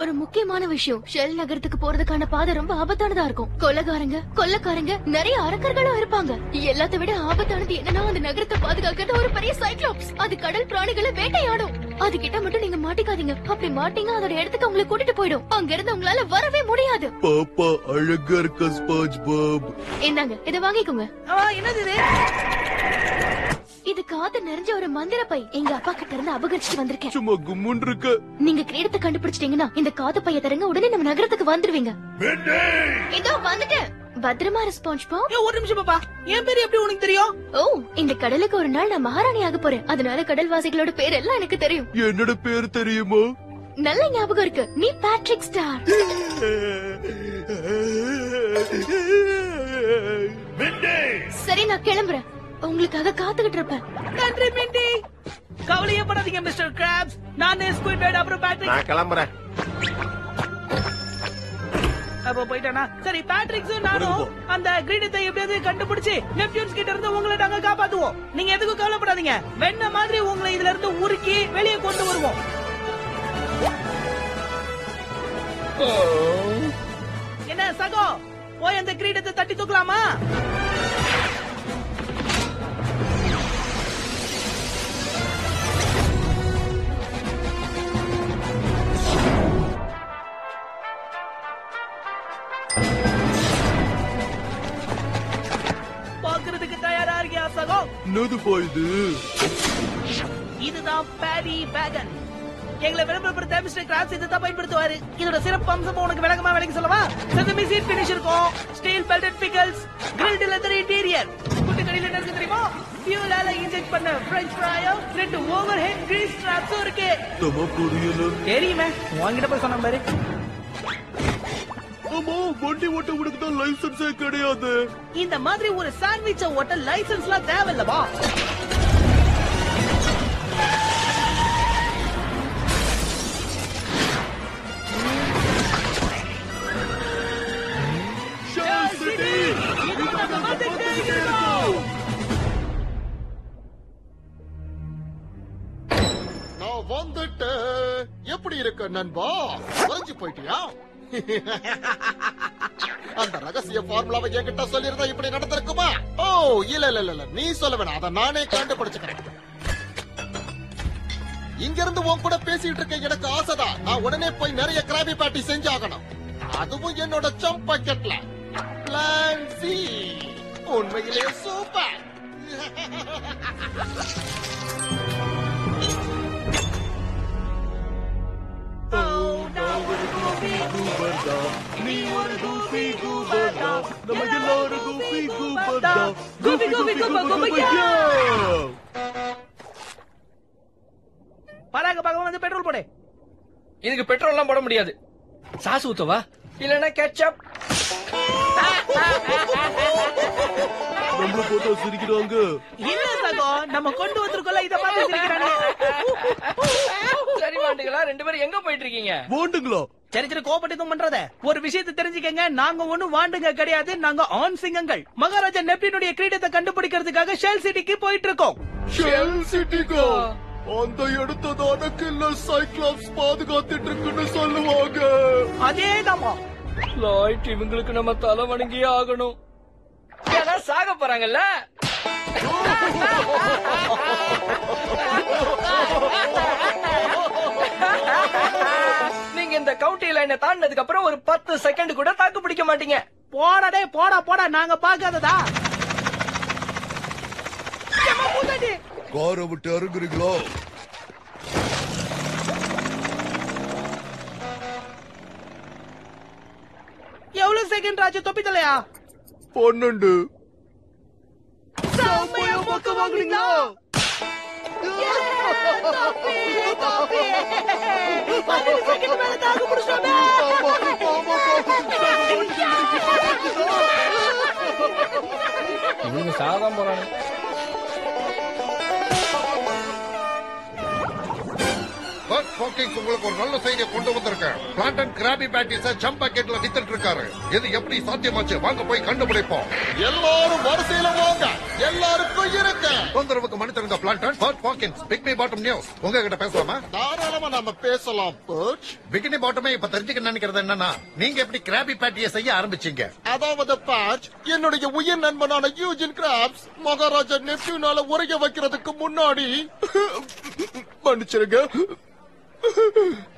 ஒரு முக்கியமான விஷயம். ஷெல் நகரத்துக்கு போறதுக்கான பாதை ரொம்ப ஆபத்தானதா இருக்கும். கொலைகாரங்க கொள்ளக்காரங்க நிறைய அரக்கர்களும் இருப்பாங்க. எல்லாத்த விட ஆபத்தானது என்னன்னா அந்த நகரத்தை பாதுகாக்கிறது ஒரு பெரிய சைக்ளோப்ஸ் அது கடல் பிராணிகளை வேட்டையாடும். அது கிட்ட மட்டும் நீங்க மாட்டிக்காதீங்க. அப்படி மாட்டீங்க அதோட இடத்துக்கு உங்களை கூட்டிட்டு போயிடும். அங்க இருந்து உங்களால வரவே முடியாது. பாப்பா அழகா இருக்க என்னங்க இத வாங்கிக்கோங்க. ஆ, என்னது காத்து நிறைஞ்ச ஒரு மந்திர பை எங்க அப்பா கிட்ட இருந்து அபகரிச்சுட்டு வந்திருக்கேன். சும்மா கும்முன் இருக்க. நீங்க கிரீடத்தை கண்டுபிடிச்சிட்டீங்கன்னா இந்த காத்து பைய தரங்க உடனே நம்ம நகரத்துக்கு வந்துருவீங்க. இதோ வந்துட்டேன் பத்திரமா ரெஸ்பான்ஸ் பா. ஒரு நிமிஷம் பாப்பா. என் பேரு எப்படி உனக்கு தெரியும்? ஓ இந்த கடலுக்கு ஒரு நாள் நான் மகாராணி ஆக போறேன். அதனால கடல்வாசிகளோட பேர் எல்லாம் எனக்கு தெரியும். என்னோட பேர் தெரியுமா? நல்ல ஞாபகம் இருக்கு. நீ பேட்ரிக் ஸ்டார் சரி நான் கிளம்புறேன். உங்களுக்காக காத்துக்கிட்டு இருப்பேன். நன்றி மிண்டி. கவலையே படாதீங்க மிஸ்டர் கிராப்ஸ். நான் ஸ்குயிட் அப்புறம் பேட்ரிக் நான் கிளம்புறேன். அப்ப போயிட்டானா? சரி பேட்ரிக்ஸும் நானும் அந்த கிரீடத்தை எப்படியாவது கண்டுபிடிச்சு நெப்டியூன்ஸ் கிட்ட இருந்து உங்களை நாங்க காப்பாத்துவோம். நீங்க எதுக்கும் கவலைப்படாதீங்க? வெண்ண மாதிரி உங்களை இதுல இருந்து உருக்கி வெளியே கொண்டு வருவோம். என்ன சகோ? போய் அந்த கிரீடத்தை தட்டி தூக்கலாமா? பாக்குறதுக்கு தயாரா இருக்கியா சகோ? என்னதுப்பா இது? இதுதான் பேடி வேகன் எங்களை விளம்பரப்படுத்த மிஸ்டர் கிராப்ஸ் இதை தான் பயன்படுத்துவாரு. இதோட சிறப்பு அம்சம் உனக்கு விளக்கமா விளக்கி சொல்லவா? செசமி சீட் பினிஷ் இருக்கும். Steel belted pickles grilled leather interior குட்டி கடையில என்ன தெரியுமா? ஃபியூலால இன்ஜெக்ட் பண்ண பிரெஞ்ச் ஃப்ரையும் ரெண்டு ஓவர் ஹெட் கிரீஸ் ஸ்ட்ராப்ஸும் இருக்கு. தமா புரியல தெரியுமே உன்கிட்ட போய் சொன்ன பாரு. ஆமா வண்டி ஓட்ட உனக்கு தான் லைசன்ஸே கிடையாது. இந்த மாதிரி ஒரு சாண்ட்விச்ச ஓட்ட லைசன்ஸ்லாம் தேவையில்லவா! நான் வந்துட்டேன் எப்படி இருக்க நண்பா? குறைஞ்சு போயிட்டியா? அந்த ரகசிய ஃபார்முலாவை என்கிட்ட சொல்லியிருந்தா இப்படி நடந்திருக்குமா? ஓ இல்ல இல்ல இல்ல, இல்ல நீ சொல்ல வேணாம். அதை நானே கண்டுபிடிச்சுக்கிறேன். இங்க இருந்து உன் கூட பேசிட்டு இருக்க எனக்கு ஆசைதான். நான் உடனே போய் நிறைய கிராபி பாட்டி செஞ்சாகணும். அதுவும் என்னோட சம் பாக்கெட்ல பிளான் சி உண்மையிலே சூப்பர் நம்ம எல்லாரும் கூபி கூபர்தா கூபி, கூபி, கூபா, கூபையா. பராக பகவான் வந்து பெட்ரோல் போடு இதுக்கு பெட்ரோல் எல்லாம் போட முடியாது சாஸ் ஊத்தவா இல்லனா கெச்சப் நம்மள போட்டோ சிரிக்கிறாங்க இல்ல சகோ நம்ம கொண்டு வந்திருக்கோம்ல இத பார்த்து சிரிக்கிறானே சரி மாண்டுகளா ரெண்டு பேரும் எங்க போயிட்டு இருக்கீங்க வாண்டுங்களா சரி சரி கோபப்பட்டு எதுவும் பண்றத. ஒரு விஷயத்தை தெரிஞ்சுக்கங்க. நாங்க ஒண்ணும் வாண்டுங்க கிடையாது. நாங்க ஆண் சிங்கங்கள். மகாராஜா நெப்டினுடைய கிரீடத்தை கண்டுபிடிக்கிறதுக்காக ஷெல் சிட்டிக்கு போயிட்டு இருக்கோம் ஷெல் சிட்டிக்கா? அந்த இடத்த தான கில்லர் சைக்ளாப்ஸ் பாதுகாத்துட்டு இருக்குன்னு சொல்லுவாங்க. அதேதாமா லாய்ட் இவங்களுக்கு நம்ம தலை வணங்கியே ஆகணும். ஏன்னா சாக போறாங்கல்ல? நீங்க இந்த கவுண்டி லைனை தாண்டினதுக்கு அப்புறம் ஒரு பத்து செகண்ட் கூட தாக்கு பிடிக்க மாட்டீங்க. போடா போடா போடா நாங்க பாக்காததா. காரை விட்டு இறங்குறீங்களா? எவ்வளவு செகண்ட் ராஜு தொப்பி தலையா பன்னெண்டு வாங்குறீங்களா? பன்னெண்டு செகண்ட் மேல தாக்கு பிடிச்சோமே நீங்க சாதான் போறாங்க ஃபக்கிங் உங்களுக்கு ஒரு நல்ல செய்தியை கொண்டு வந்திருக்கேன். பிளான்டன் கிராபி பேட்டிஸ ஜம்ப் பாக்கெட்ல வித்துட்டு இருக்காரு. இது எப்படி சாத்தியமாச்சு? வாங்க போய் கண்டுபிடிப்போம். எல்லாரும் வரிசையில வாங்க. எல்லாருக்கும் இருக்கு. தொந்தரவுக்கு மன்னித்திருங்க பிளான்டன் பர்ட் பாக்கின்ஸ் பிக்மி பாட்டம் நியூஸ் உங்ககிட்ட பேசலாமா? தாராளமா நாம பேசலாம் பர்ச் பிகினி பாட்டமே இப்ப தெரிஞ்சுக்க நினைக்கிறது என்னன்னா நீங்க எப்படி கிராபி பேட்டியை செய்ய ஆரம்பிச்சீங்க? அதாவது பேட்ச் என்னுடைய உயிர் நண்பனான யூஜின் கிராப்ஸ் மகாராஜா நெப்டியூனால உரைய வைக்கிறதுக்கு முன்னாடி மன்னிச்சிருங்க.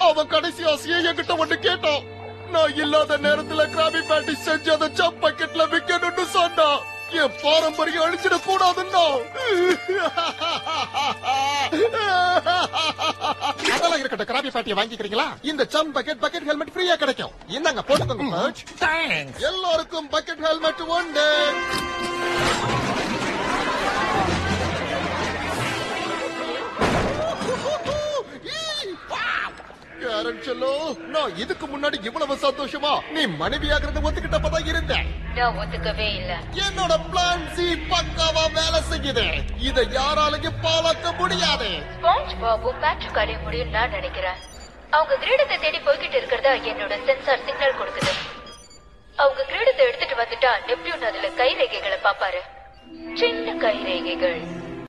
அவன் கடைசி ஆசையை என்கிட்ட ஒண்ணு கேட்டான் நான் இல்லாத நேரத்துல கிராபி பேட்டி செஞ்சு அதை ஜம்ப் பக்கெட்ல விக்கணும்னு சொன்னான் என் பாரம்பரியம் அழிச்சிட கூடாதுன்னா. அதெல்லாம் இருக்கட்டும் கிராபி பேட்டியை வாங்கிக்கிறீங்களா? இந்த ஜம்ப் பக்கெட் பக்கெட் ஹெல்மெட் ஃப்ரீயா கிடைக்கும். இந்தாங்க போட்டுக்கோங்க எல்லாருக்கும் பக்கெட் ஹெல்மெட் உண்டு. கேரட் செல்லோ. நான் இதுக்கு முன்னாடி இவ்வளவு சந்தோஷமா நீ மனைவியாகிறது ஒத்துக்கிட்டப்பதான் இருந்தேன். நான் ஒத்துக்கவே இல்ல. என்னோட பிளான் சி பக்காவா வேலை செய்யுது. இதை யாராலையும் பாலாக்க முடியாது. ஸ்பாஞ்ச் பாபும் பேட்ரிக் அடைய முடியும் நான் நினைக்கிறேன். அவங்க கிரீடத்தை தேடி போய்கிட்டு இருக்கிறதா என்னோட சென்சார் சிக்னல் கொடுக்குது. அவங்க கிரீடத்தை எடுத்துட்டு வந்துட்டா நெப்டியூன் அதுல கை ரேகைகளை பாப்பாரு சின்ன கை ரேகைகள்